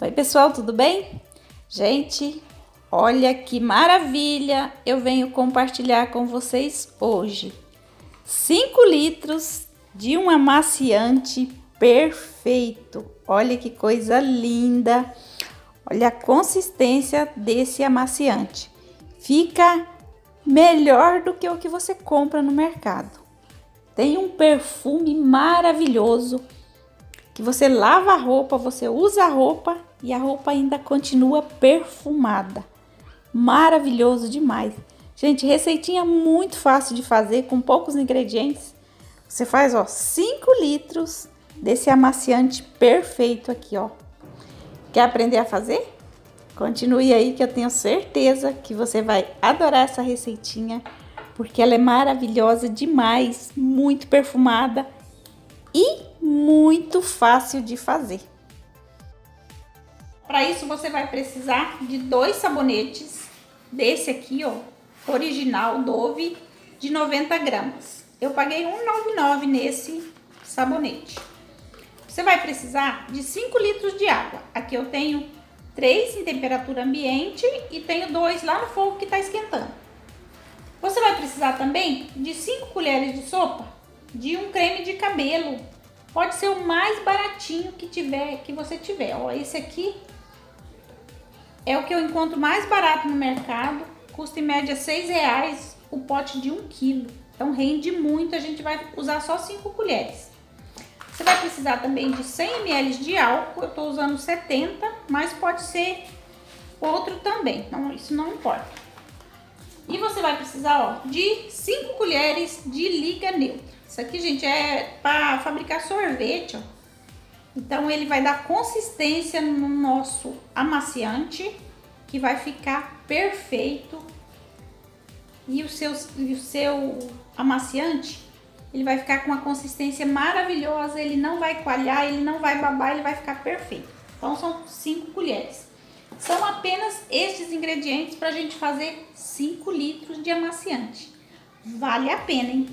Oi, pessoal, tudo bem? Gente, olha que maravilha eu venho compartilhar com vocês hoje. 5 litros de um amaciante perfeito. Olha que coisa linda. Olha a consistência desse amaciante. Fica melhor do que o que você compra no mercado. Tem um perfume maravilhoso que você lava a roupa, você usa a roupa e a roupa ainda continua perfumada. Maravilhoso demais. Gente, receitinha muito fácil de fazer com poucos ingredientes. Você faz, ó, 5 litros desse amaciante perfeito aqui, ó. Quer aprender a fazer? Continue aí que eu tenho certeza que você vai adorar essa receitinha, porque ela é maravilhosa demais, muito perfumada e muito fácil de fazer. Para isso você vai precisar de dois sabonetes desse aqui, ó, original Dove de 90 gramas. Eu paguei 1,99 nesse sabonete. Você vai precisar de 5 litros de água. Aqui eu tenho 3 em temperatura ambiente e tenho dois lá no fogo que está esquentando. Você vai precisar também de 5 colheres de sopa de um creme de cabelo Pode ser o mais baratinho que tiver, que você tiver. Ó, esse aqui é o que eu encontro mais barato no mercado. Custa em média seis reais o pote de um quilo. Então rende muito, a gente vai usar só cinco colheres. Você vai precisar também de 100 ml de álcool, eu estou usando 70, mas pode ser outro também, então isso não importa. E você vai precisar ó, de 5 colheres de liga neutra. Isso aqui, gente, é para fabricar sorvete, ó. Então, ele vai dar consistência no nosso amaciante, que vai ficar perfeito. E o seu, o seu amaciante, ele vai ficar com uma consistência maravilhosa, ele não vai coalhar, ele não vai babar, ele vai ficar perfeito. Então, são 5 colheres. São apenas estes ingredientes para a gente fazer 5 litros de amaciante. Vale a pena, hein?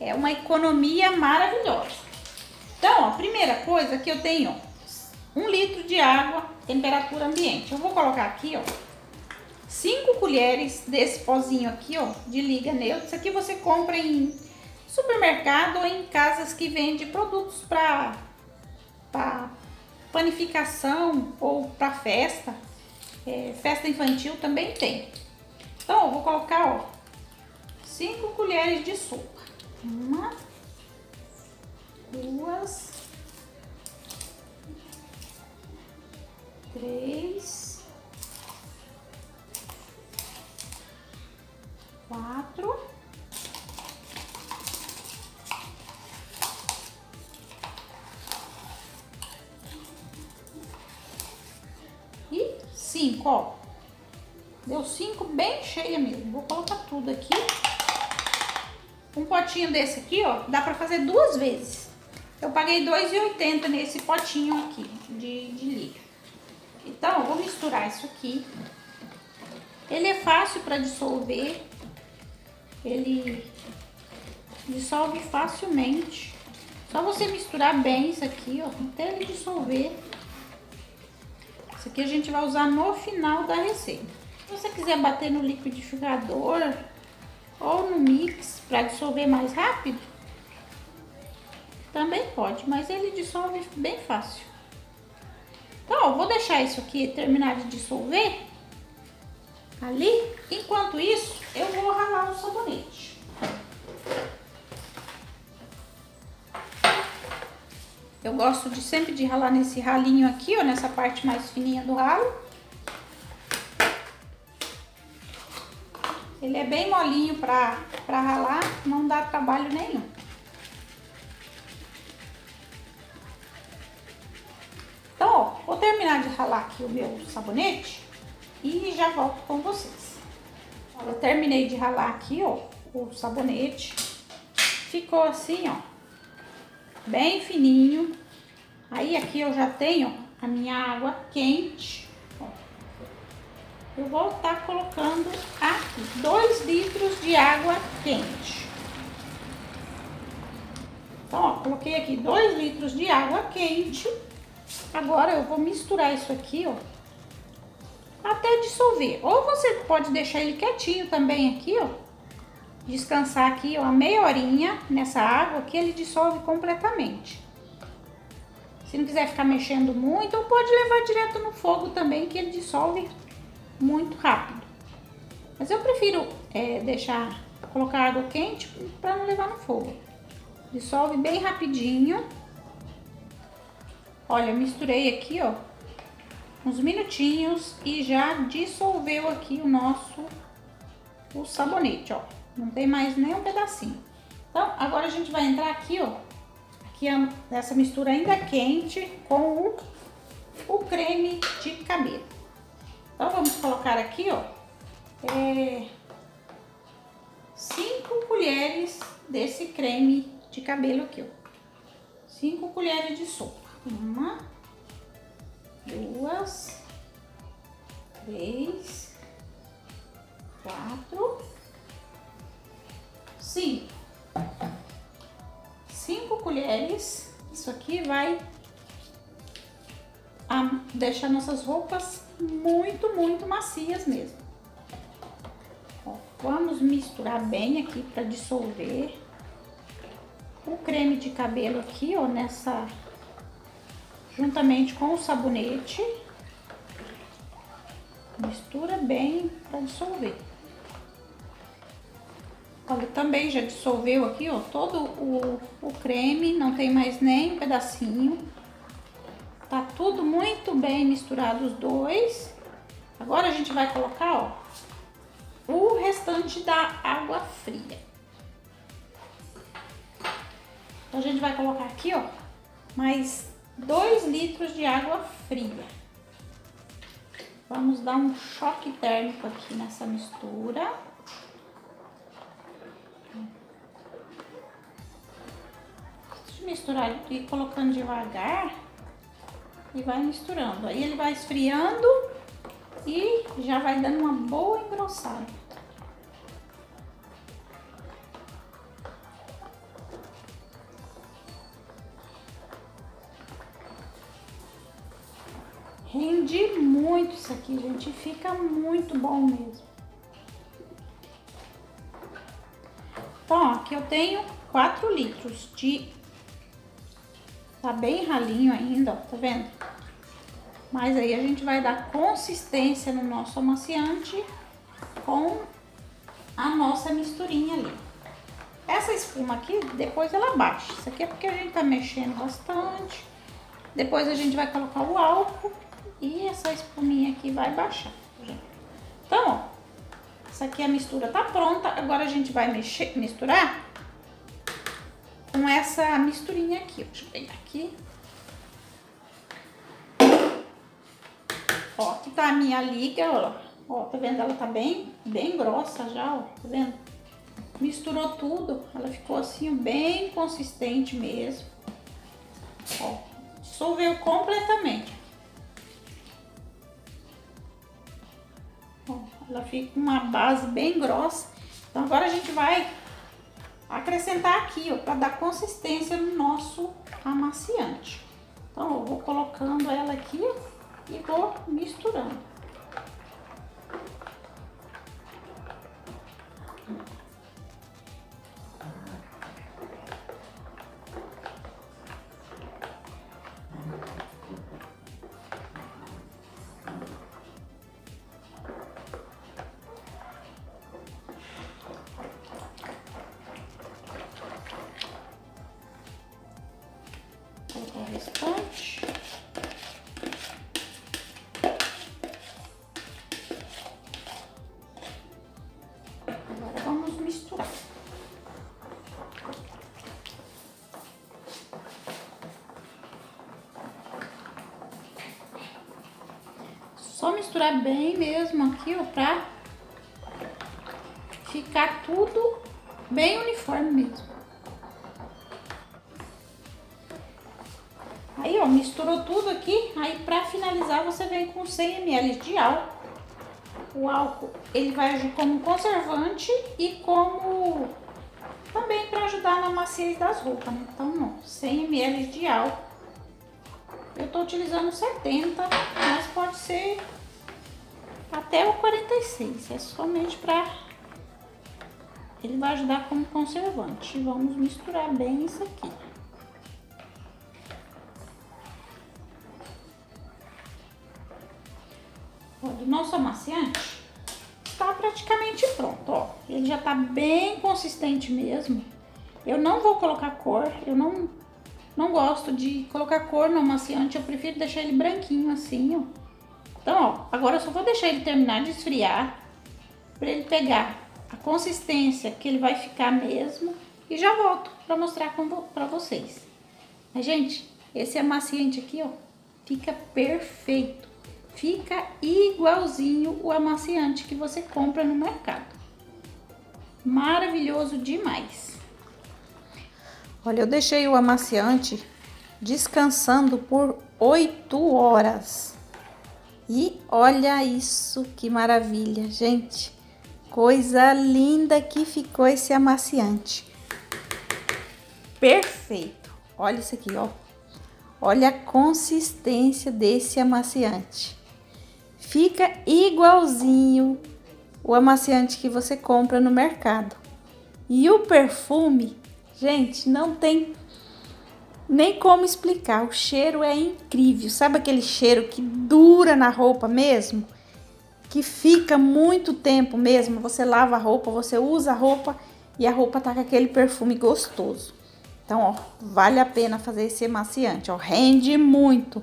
É uma economia maravilhosa. Então, ó, primeira coisa que eu tenho, um litro de água, temperatura ambiente. Eu vou colocar aqui, ó, cinco colheres desse pozinho aqui, ó, de liga neutro. Isso aqui você compra em supermercado ou em casas que vende produtos para panificação ou para festa. É, festa infantil também tem. Então, eu vou colocar, ó, cinco colheres de sopa. Uma, duas, três, quatro, e cinco, ó. Deu cinco bem cheia mesmo. Vou colocar tudo aqui. Um potinho desse aqui, ó, dá pra fazer duas vezes. Eu paguei R$2,80 nesse potinho aqui de, de liga. Então, eu vou misturar isso aqui. Ele é fácil para dissolver. Ele dissolve facilmente. Só você misturar bem isso aqui, ó, até ele dissolver. Isso aqui a gente vai usar no final da receita. Se você quiser bater no liquidificador, ou no mix para dissolver mais rápido, também pode, mas ele dissolve bem fácil. Então, ó, vou deixar isso aqui terminar de dissolver ali. Enquanto isso, eu vou ralar o sabonete. Eu gosto de sempre de ralar nesse ralinho aqui, ó, nessa parte mais fininha do ralo. Ele é bem molinho pra, ralar, não dá trabalho nenhum. Então, ó, vou terminar de ralar aqui o meu sabonete e já volto com vocês. Eu terminei de ralar aqui, ó, o sabonete. Ficou assim, ó, bem fininho. Aí aqui eu já tenho a minha água quente eu vou estar tá colocando aqui 2 litros de água quente. Então, ó, coloquei aqui 2 litros de água quente Agora eu vou misturar isso aqui, ó, até dissolver. Ou você pode deixar ele quietinho também aqui, ó, descansar aqui, ó, meia horinha nessa água que ele dissolve completamente. Se não quiser ficar mexendo muito, pode levar direto no fogo também, que ele dissolve muito rápido. Mas eu prefiro é, deixar, colocar água quente para não levar no fogo. Dissolve bem rapidinho. Olha, misturei aqui, ó, uns minutinhos e já dissolveu aqui o nosso o sabonete, ó. Não tem mais nem um pedacinho. Então, agora a gente vai entrar aqui, ó, aqui essa mistura ainda quente com o, o creme de cabelo. Então, vamos colocar aqui, ó, é, cinco colheres desse creme de cabelo aqui, ó. Cinco colheres de sopa. Uma, duas, três, quatro, cinco. Cinco colheres. Isso aqui vai deixar nossas roupas muito, muito macias mesmo. Ó, vamos misturar bem aqui para dissolver o creme de cabelo aqui, ó, nessa juntamente com o sabonete. Mistura bem para dissolver. Olha, também já dissolveu aqui, ó, todo o, o creme, não tem mais nem um pedacinho. Tá tudo muito bem misturado os dois. Agora a gente vai colocar, ó, o restante da água fria. Então a gente vai colocar aqui, ó, mais 2 litros de água fria. Vamos dar um choque térmico aqui nessa mistura. misturar e colocando devagar e vai misturando. Aí ele vai esfriando e já vai dando uma boa engrossada. Rende muito isso aqui, gente. Fica muito bom mesmo. Então, ó, aqui eu tenho 4 litros de... Tá bem ralinho ainda, ó, tá vendo? Mas aí a gente vai dar consistência no nosso amaciante com a nossa misturinha ali. Essa espuma aqui, depois ela baixa. Isso aqui é porque a gente tá mexendo bastante. Depois a gente vai colocar o álcool e essa espuminha aqui vai baixar, Então, ó, essa aqui a mistura tá pronta. Agora a gente vai mexer, misturar com essa misturinha aqui. Deixa eu pegar aqui. Ó, aqui tá a minha liga, ó. Ó, tá vendo? Ela tá bem, bem grossa já, ó. Tá vendo? Misturou tudo. Ela ficou assim, bem consistente mesmo. Ó, dissolveu completamente. Ó, ela fica com uma base bem grossa. Então agora a gente vai acrescentar aqui, ó, para dar consistência no nosso amaciante. Então eu vou colocando ela aqui, e vou misturando. O restante. Só misturar bem mesmo aqui, ó, pra ficar tudo bem uniforme mesmo. Aí, ó, misturou tudo aqui, aí pra finalizar você vem com 100 ml de álcool. O álcool, ele vai agir como conservante e como também para ajudar na maciez das roupas, né? Então, ó, 100 ml de álcool Eu tô utilizando 70, mas pode ser até o 46. É somente para ele vai ajudar como conservante. Vamos misturar bem isso aqui. O nosso amaciante está praticamente pronto, ó. Ele já tá bem consistente mesmo. Eu não vou colocar cor, eu não, não gosto de colocar cor no amaciante, eu prefiro deixar ele branquinho assim, ó. Então, ó, agora eu só vou deixar ele terminar de esfriar, para ele pegar a consistência que ele vai ficar mesmo e já volto para mostrar para vocês. Mas, gente, esse amaciante aqui, ó, fica perfeito. Fica igualzinho o amaciante que você compra no mercado. Maravilhoso demais. Olha, eu deixei o amaciante descansando por 8 horas. E olha isso, que maravilha, gente. Coisa linda que ficou esse amaciante. Perfeito. Olha isso aqui, ó. Olha a consistência desse amaciante. Fica igualzinho o amaciante que você compra no mercado. E o perfume, gente, não tem nem como explicar. O cheiro é incrível. Sabe aquele cheiro que dura na roupa mesmo? Que fica muito tempo mesmo. Você lava a roupa, você usa a roupa e a roupa tá com aquele perfume gostoso. Então, ó, vale a pena fazer esse amaciante, ó, rende muito.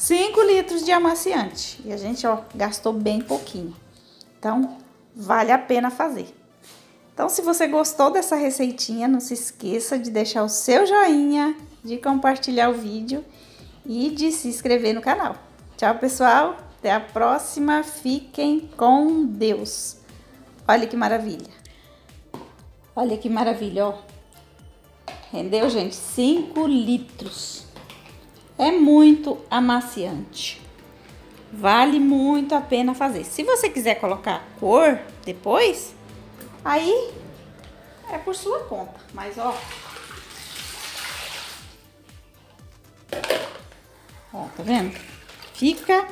5 litros de amaciante. E a gente, ó, gastou bem pouquinho. Então, vale a pena fazer. Então, se você gostou dessa receitinha, não se esqueça de deixar o seu joinha, de compartilhar o vídeo e de se inscrever no canal. Tchau, pessoal. Até a próxima. Fiquem com Deus. Olha que maravilha. Olha que maravilha, ó. Rendeu, gente? 5 litros. É muito amaciante. Vale muito a pena fazer. Se você quiser colocar cor depois, aí é por sua conta. Mas, ó. Ó, tá vendo? Fica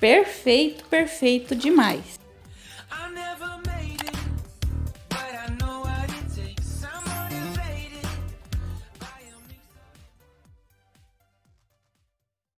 perfeito, perfeito demais.